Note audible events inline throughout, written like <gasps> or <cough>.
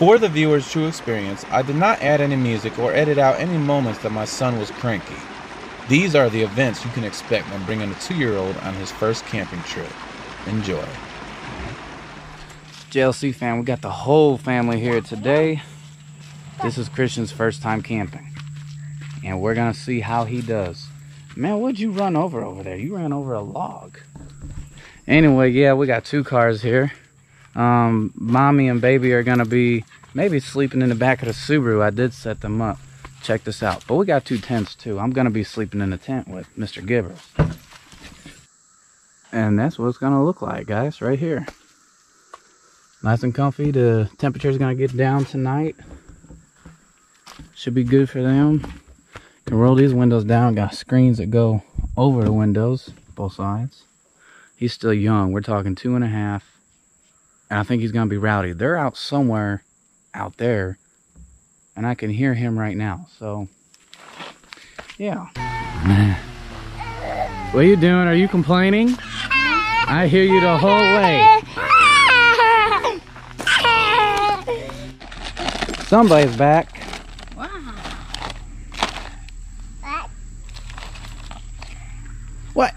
For the viewer's true experience, I did not add any music or edit out any moments that my son was cranky. These are the events you can expect when bringing a two year old on his first camping trip. Enjoy. JLC fam, we got the whole family here today. This is Christian's first time camping. And we're gonna see how he does. Man, what'd you run over over there? You ran over a log. Anyway, yeah, we got two cars here. Um, mommy and baby are gonna be maybe sleeping in the back of the Subaru. I did set them up. Check this out. But we got two tents too. I'm gonna be sleeping in the tent with Mr. Gibbers. And that's what it's gonna look like, guys, right here. Nice and comfy. The temperature's gonna get down tonight. Should be good for them. Can roll these windows down. Got screens that go over the windows, both sides. He's still young. We're talking two and a half. And I think he's gonna be rowdy. They're out somewhere out there. And I can hear him right now. So yeah. what are you doing? Are you complaining? I hear you the whole way. <laughs> Somebody's back. What?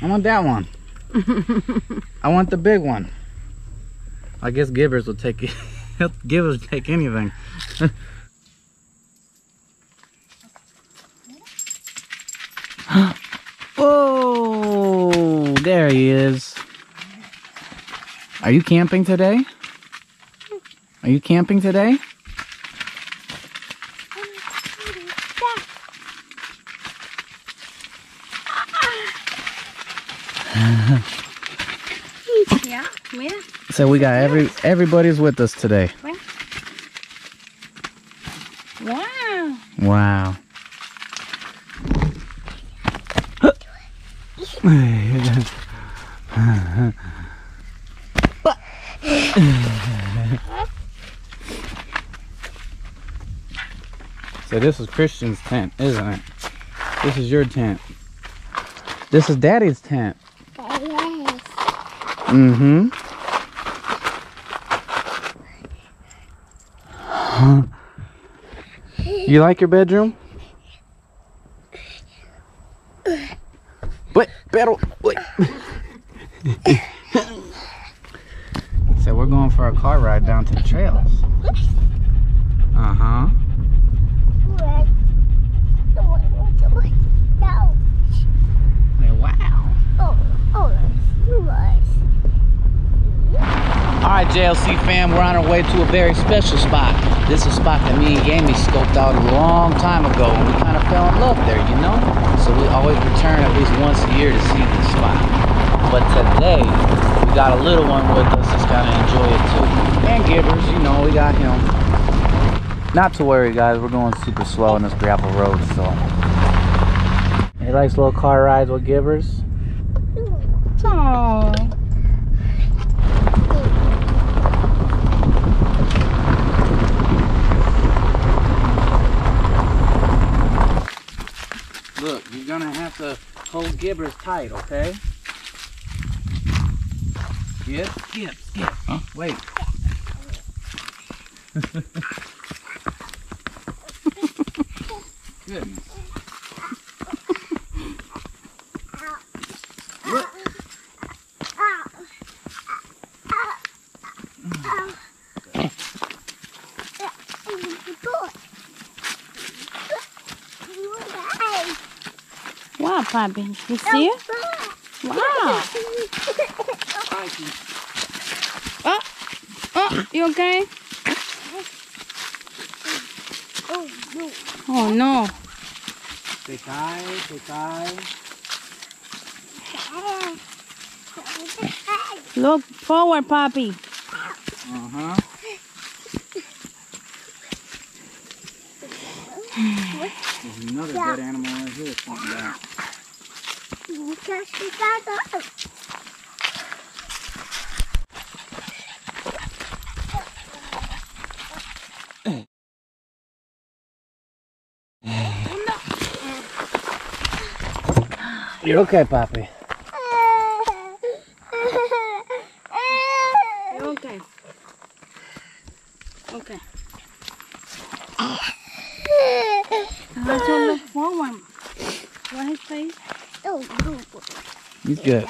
I want that one. <laughs> I want the big one. I guess Gibbers will take it. <laughs> Gibbers take anything. <gasps> oh, there he is. Are you camping today? Are you camping today? Kom <laughs> here. So we got every everybody's with us today. Wow. Wow. <laughs> so this is Christian's tent, isn't it? This is your tent. This is Daddy's tent. Mm-hmm. You like your bedroom? Wait, pero, wait. so we're going for a car ride down to the trails. Uh-huh. Hey, wow. All right, JLC fam, we're on our way to a very special spot. This is a spot that me and Gamey scoped out a long time ago, and we kind of fell in love there, you know? So we always return at least once a year to see this spot. But today, we got a little one with us that's gonna enjoy it too. And Gibbers, you know, we got him. Not to worry, guys, we're going super slow on this gravel road, so. He likes little car rides with Gibbers. Oh. Look, you're gonna have to hold Gibbers tight, okay? Skip, skip, skip. Huh? Wait. <laughs> Goodness. Look. Wow, Poppy. You see it? Wow. Oh, oh, you okay? Oh, oh no. Te cae, te cae. Look forward, Poppy. Uh-huh. There's another dead animal right here pointing down. You're okay, Poppy. He's good.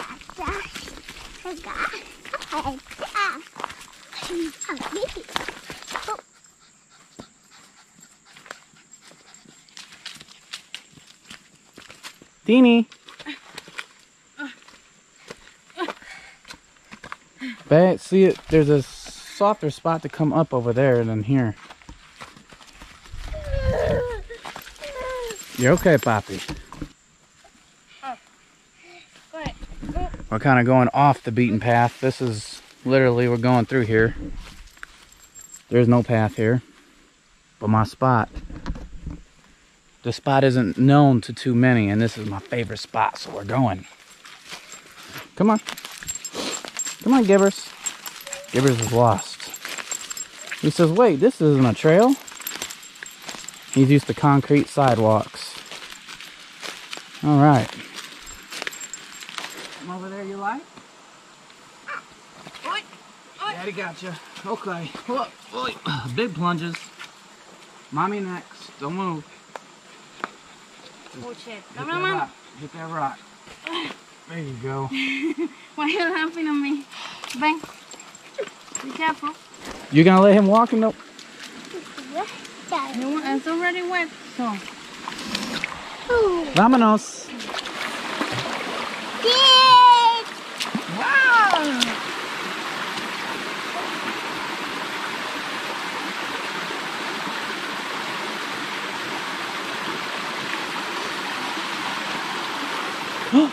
Babe, see it? There's a softer spot to come up over there than here. You're okay, Poppy. We're kind of going off the beaten path. This is literally, we're going through here. There's no path here. But my spot, the spot isn't known to too many, and this is my favorite spot, so we're going. Come on. Come on, Gibbers. Gibbers is lost. He says, wait, this isn't a trail. He's used to concrete sidewalks. All right. Come over there, you like? Daddy got you. Okay. Look, look. Big plunges. Mommy next. Don't move. Oh shit. Hit that on, Mom. rock. Hit that rock. There you go. <laughs> Why are you laughing at me? Bang. Be careful. You gonna let him walk in the... You It's already wet, so. Vámonos. Wow! <gasps>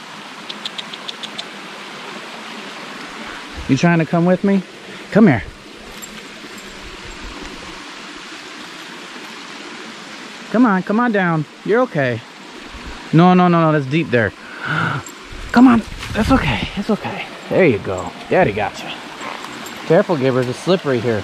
You trying to come with me? Come here. Come on, come on down. You're okay. No, no, no, no, that's deep there. <gasps> Come on. That's okay. It's okay. There you go. Daddy got you. Careful, Gibbers. It's slippery here.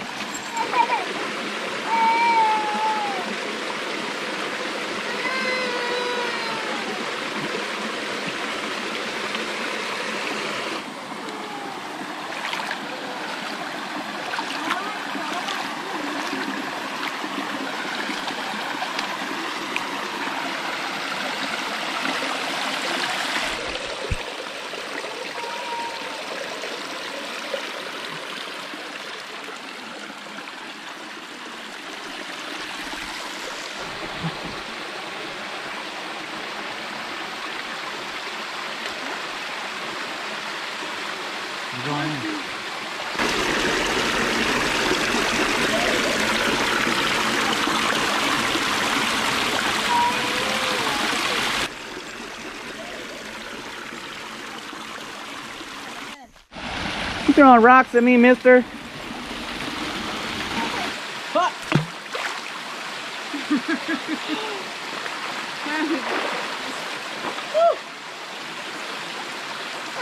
You. Throwing rocks at me, mister?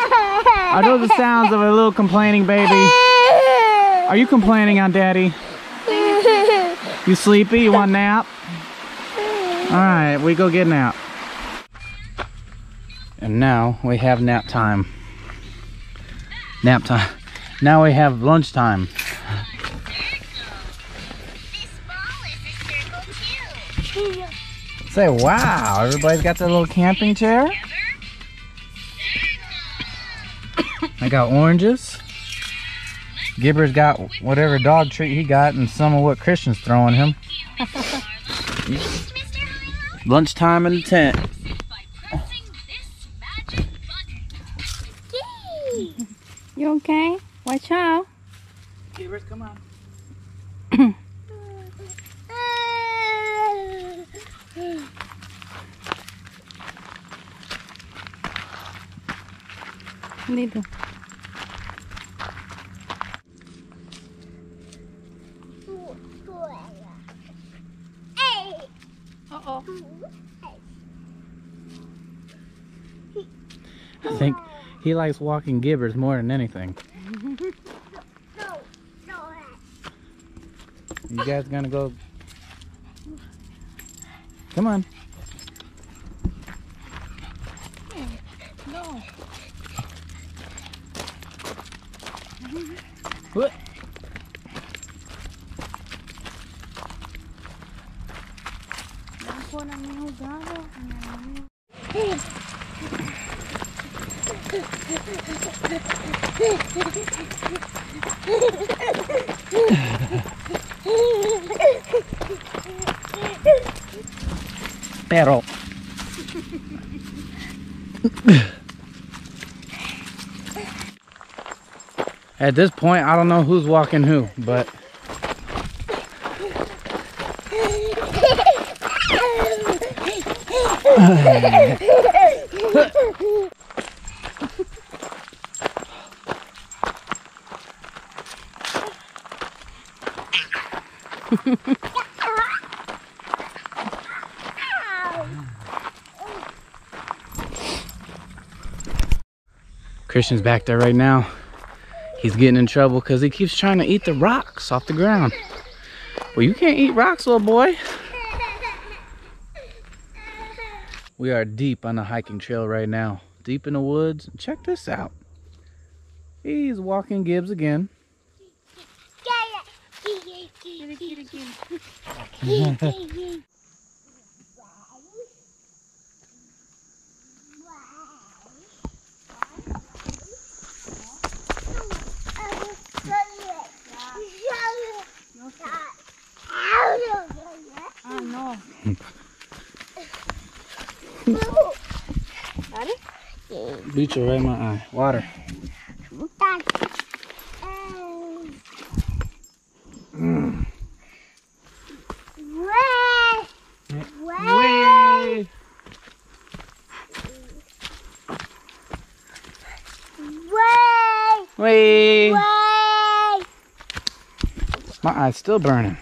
<laughs> Are know the sounds of a little complaining baby? Are you complaining on daddy? You sleepy? You want a nap? Alright, we go get a nap. And now we have nap time. Nap time. Now we have lunch time. Say wow, everybody's got their little camping chair. I got oranges. Gibber's got whatever dog treat he got and some of what Christian's throwing him. <laughs> Lunchtime in the tent. You okay? Watch out. Gibbers, come on. Dito. Uh-oh. I think he likes walking Gibbers more than anything. <laughs> You guys gonna go? Come on. No. What? Pero. At this point, I don't know who's walking who, but <laughs> Christian's back there right now. He's getting in trouble because he keeps trying to eat the rocks off the ground. Well, you can't eat rocks, little boy. We are deep on the hiking trail right now. Deep in the woods. Check this out. He's walking Gibbs again. Ah, no. Beach right in my eye. Water. Way. Way. My eye's still burning.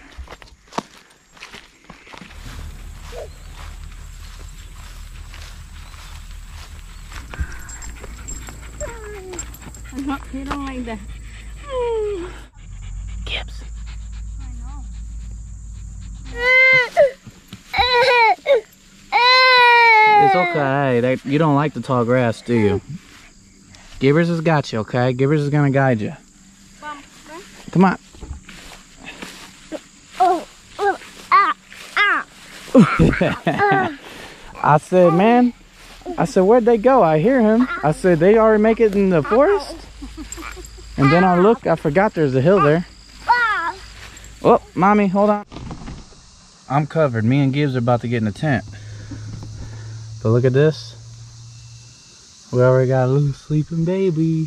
No, he don't like that. Gibbs. It's okay. That, you don't like the tall grass, do you? Gibbers has got you, okay? Gibbers is gonna guide you. Come on. <laughs> I said, man. I said, where'd they go? I hear him. I said, they already make it in the forest. And then I look, I forgot there's a hill there. Oh, mommy, hold on. I'm covered. Me and Gibbs are about to get in the tent. But look at this. We already got a little sleeping baby.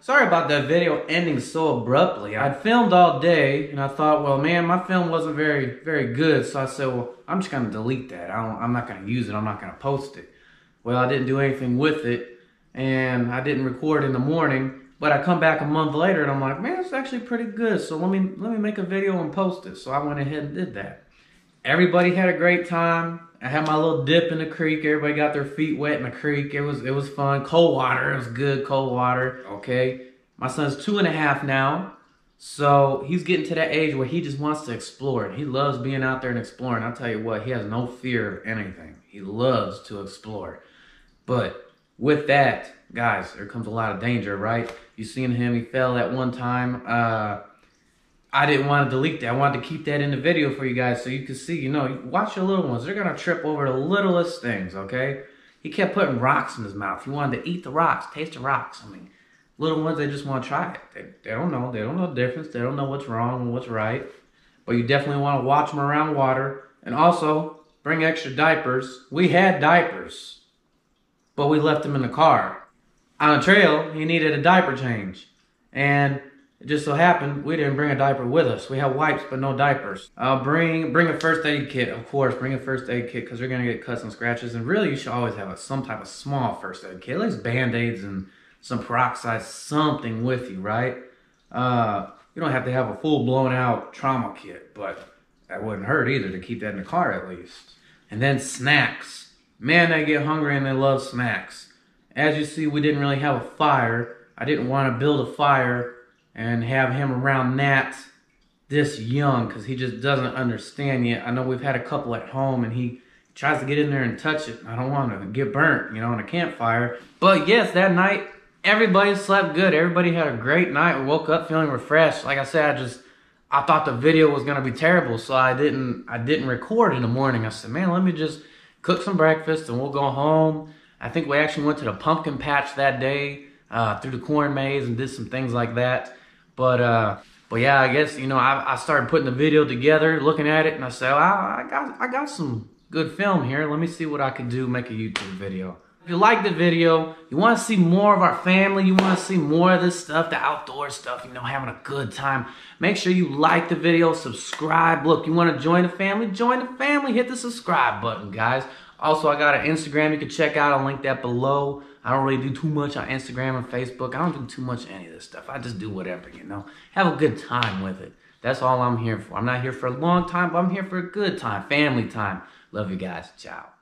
Sorry about that video ending so abruptly. I'd filmed all day and I thought, well, man, my film wasn't very, very good. So I said, well, I'm just gonna delete that. I don't, I'm not gonna use it. I'm not gonna post it. Well, I didn't do anything with it and I didn't record in the morning. But I come back a month later and I'm like, man, it's actually pretty good. So let me let me make a video and post it. So I went ahead and did that. Everybody had a great time. I had my little dip in the creek. Everybody got their feet wet in the creek. It was it was fun. Cold water. It was good cold water. Okay. My son's two and a half now. So he's getting to that age where he just wants to explore. He loves being out there and exploring. I'll tell you what, he has no fear of anything. He loves to explore. But with that, guys, there comes a lot of danger, right? You seen him, he fell at one time. Uh, I didn't want to delete that. I wanted to keep that in the video for you guys so you can see, you know, watch your little ones. They're going to trip over the littlest things, okay? He kept putting rocks in his mouth. He wanted to eat the rocks, taste the rocks. I mean, little ones, they just want to try it. They, they don't know. They don't know the difference. They don't know what's wrong and what's right. But you definitely want to watch them around water. And also, bring extra diapers. We had diapers, but we left them in the car. On a trail, he needed a diaper change. And it just so happened we didn't bring a diaper with us. We have wipes, but no diapers. Uh, bring bring a first aid kit, of course. Bring a first aid kit because you're gonna get cuts and scratches. And really, you should always have a, some type of small first aid kit, at least band aids and some peroxide, something with you, right? Uh, you don't have to have a full blown out trauma kit, but that wouldn't hurt either to keep that in the car at least. And then snacks. Man, they get hungry and they love snacks. As you see, we didn't really have a fire. I didn't want to build a fire and have him around Nat this young because he just doesn't understand yet. I know we've had a couple at home and he tries to get in there and touch it. I don't want to get burnt, you know, on a campfire. But yes, that night, everybody slept good. Everybody had a great night. Woke up feeling refreshed. Like I said, I just I thought the video was gonna be terrible, so I didn't I didn't record in the morning. I said, man, let me just cook some breakfast and we'll go home. I think we actually went to the pumpkin patch that day uh, through the corn maze and did some things like that. But uh, but yeah, I guess you know I, I started putting the video together, looking at it, and I said, I, I got I got some good film here. Let me see what I can do, make a YouTube video. If you like the video, you want to see more of our family, you want to see more of this stuff, the outdoor stuff, you know, having a good time, make sure you like the video, subscribe. Look, you want to join the family? Join the family. Hit the subscribe button, guys. Also, I got an Instagram you can check out. I'll link that below. I don't really do too much on Instagram and Facebook. I don't do too much any of this stuff. I just do whatever, you know. Have a good time with it. That's all I'm here for. I'm not here for a long time, but I'm here for a good time, family time. Love you guys. Ciao.